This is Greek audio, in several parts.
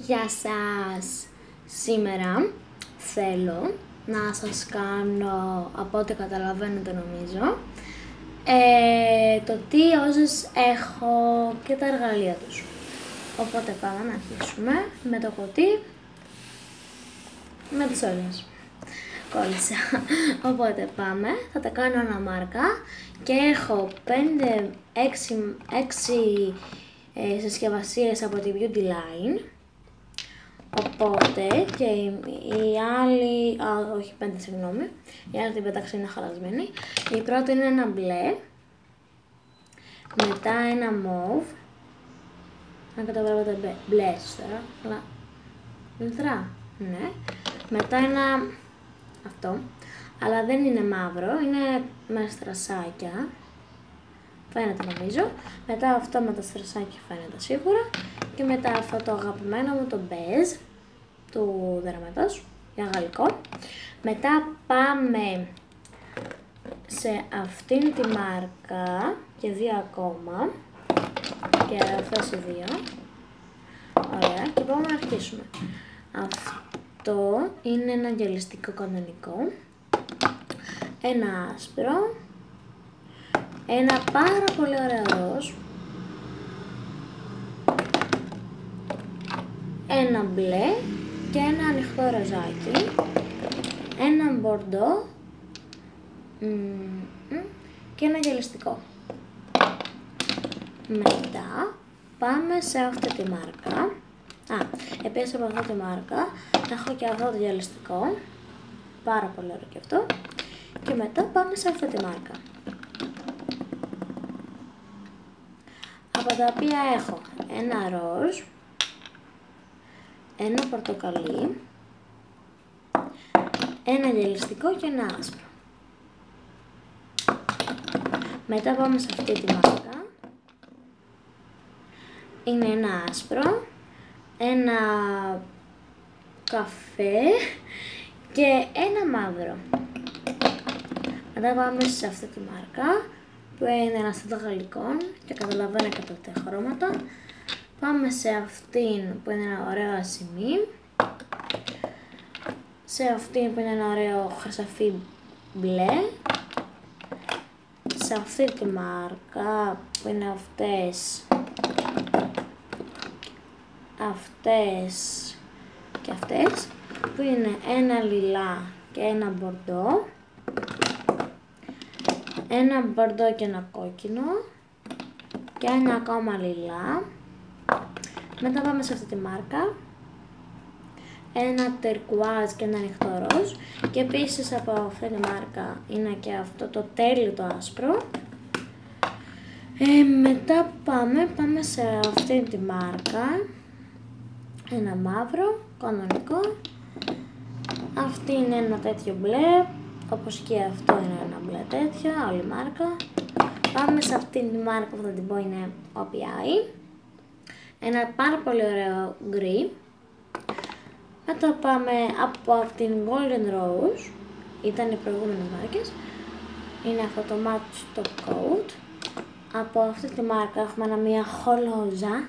Γεια σας! Σήμερα θέλω να σας κάνω, από ό,τι καταλαβαίνετε νομίζω, ε, το τι όζες έχω και τα εργαλεία τους. Οπότε πάμε να αρχίσουμε με το κουτί με τις όλες. Κόλλησα. Οπότε πάμε, θα τα κάνω αναμάρκα και έχω 5, 6, 6 ε, συσκευασίες από τη Beauty Line. Οπότε και η, άλλη, α, όχι πέντε συγγνώμη, η άλλη την πέταξα είναι χαλασμένη. Η πρώτη είναι ένα μπλε, μετά ένα μοβ, αν καταλάβετε μπλες τώρα, αλλά λιτρά, ναι. Μετά ένα αυτό, αλλά δεν είναι μαύρο, είναι με στρασάκια. Φαίνεται νομίζω. Μετά αυτό με τα στρασάκια φαίνεται σίγουρα. Και μετά αυτό το αγαπημένο μου το μπέζ του δραματός για γαλλικό. Μετά πάμε σε αυτήν τη μάρκα και δύο ακόμα. Και αυτές οι δύο. Ωραία. Και πάμε να αρχίσουμε. Αυτό είναι ένα γελιστικό κανονικό. Ένα άσπρο ένα πάρα πολύ ωραίο ροζ, ένα μπλε και ένα ανοιχτό ροζάκι, ένα μπορντό και ένα γελιστικό. Μετά πάμε σε αυτή τη μάρκα. Α, επίσης από αυτή τη μάρκα έχω και αυτό το γελιστικό. Πάρα πολύ ωραίο και αυτό. Και μετά πάμε σε αυτή τη μάρκα. από τα οποία έχω ένα ροζ, ένα πορτοκαλί, ένα γελιστικό και ένα άσπρο. Μετά πάμε σε αυτή τη μάρκα. Είναι ένα άσπρο, ένα καφέ και ένα μαύρο. Μετά πάμε σε αυτή τη μάρκα που είναι ένα σετ γαλλικών και καταλαβαίνω και τα χρώματα. Πάμε σε αυτήν που είναι ένα ωραίο ασημί. Σε αυτήν που είναι ένα ωραίο χρυσαφί μπλε. Σε αυτή τη μάρκα που είναι αυτές αυτές και αυτές που είναι ένα λιλά και ένα μπορντό ένα μπαρντό και ένα κόκκινο και ένα ακόμα λιλά. Μετά πάμε σε αυτή τη μάρκα. Ένα τερκουάζ και ένα ανοιχτό ροζ. Και επίσης από αυτή τη μάρκα είναι και αυτό το τέλειο το άσπρο. Ε, μετά πάμε, πάμε σε αυτή τη μάρκα. Ένα μαύρο, κανονικό. Αυτή είναι ένα τέτοιο μπλε όπως και αυτό είναι ένα μπλε τέτοιο, άλλη μάρκα. Πάμε σε αυτήν τη μάρκα που θα την πω είναι OPI. Ένα πάρα πολύ ωραίο γκρι. Μετά πάμε από αυτήν Golden Rose. Ήταν οι προηγούμενες μάρκες. Είναι αυτό το Match Top Coat. Από αυτή τη μάρκα έχουμε ένα μία χολόζα.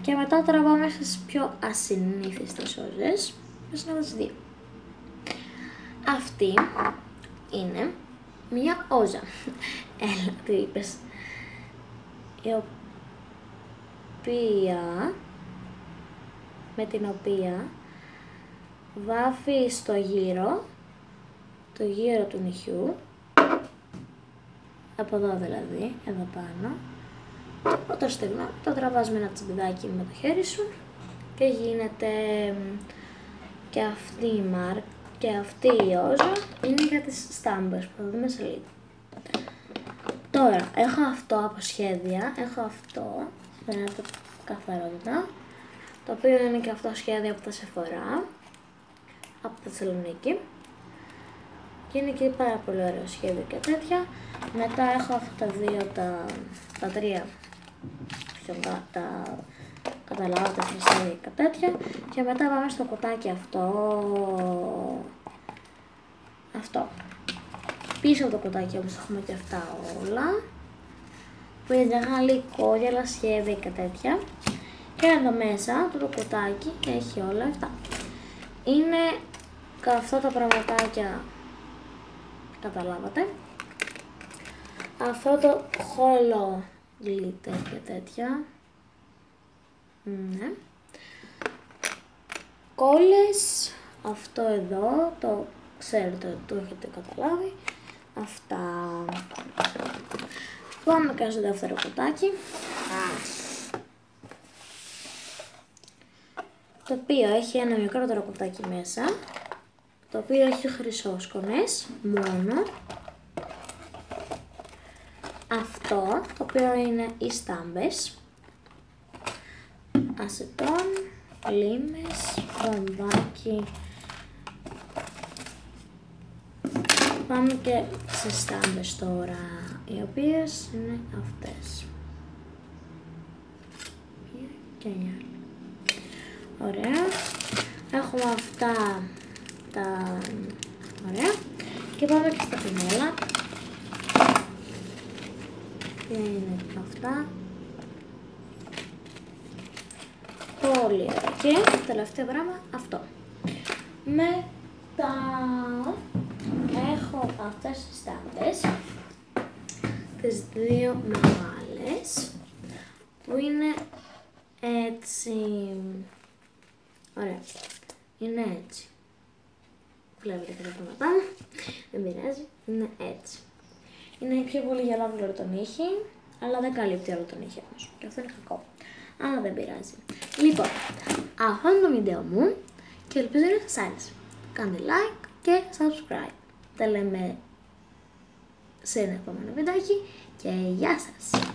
Και μετά τώρα πάμε στις πιο ασυνήθιστες όζες. Ποιος είναι τις δύο. Αυτή είναι μία όζα. Έλα, τι είπες. Η οποία, με την οποία βάφει στο γύρο, το γύρο του νυχιού, από εδώ δηλαδή, εδώ πάνω, το στεγνό, το τραβάς με ένα τσιμπιδάκι με το χέρι σου και γίνεται και αυτή η μάρκα και αυτή η όζα είναι για τις στάμπες που θα δούμε σε λίγο. Τώρα, έχω αυτό από σχέδια, έχω αυτό, φαίνεται καθαρότητα, το οποίο είναι και αυτό σχέδιο από τα Σεφορά, από τη Θεσσαλονίκη. Και είναι και πάρα πολύ ωραίο σχέδιο και τέτοια. Μετά έχω αυτά τα δύο, τα, τα τρία, τα καταλάβατε χρυσή και τέτοια. Και μετά πάμε στο κουτάκι αυτό. Αυτό. Πίσω από το κουτάκι όμως έχουμε και αυτά όλα. Που είναι για γαλλικό, για σχέδια και τέτοια. Και Και εδώ μέσα το, το κουτάκι έχει όλα αυτά. Είναι αυτά τα πραγματάκια, καταλάβατε. Αυτό το χόλο glitter και τέτοια. Ναι. Κόλλες, αυτό εδώ, το ξέρετε, το έχετε καταλάβει. Αυτά. Πάμε και στο δεύτερο κουτάκι. Το οποίο έχει ένα μικρότερο κουτάκι μέσα. Το οποίο έχει χρυσόσκονες μόνο. Αυτό, το οποίο είναι οι στάμπες. Ασετόν, λίμες, βαμβάκι, Πάμε και σε στάμπες τώρα, οι οποίες είναι αυτές. Και Ωραία. Έχουμε αυτά τα... Ωραία. Και πάμε και στα πινέλα. Ποια είναι αυτά. Πολύ ωραία. Και τελευταίο πράγμα αυτό. Μετά έχω αυτές τις στάντες, τις δύο μεγάλες, που είναι έτσι, ωραία, είναι έτσι. Βλέπετε και τα πράγματα, δεν πειράζει, είναι έτσι. Είναι πιο πολύ για όλο τον ήχη, αλλά δεν καλύπτει όλο τον ήχη όμως. Και αυτό είναι κακό. Αλλά δεν πειράζει. Λοιπόν, αυτό είναι το βίντεο μου και ελπίζω να σας άρεσε. Κάντε like και subscribe. Τα λέμε σε ένα επόμενο βιντεάκι και γεια σας!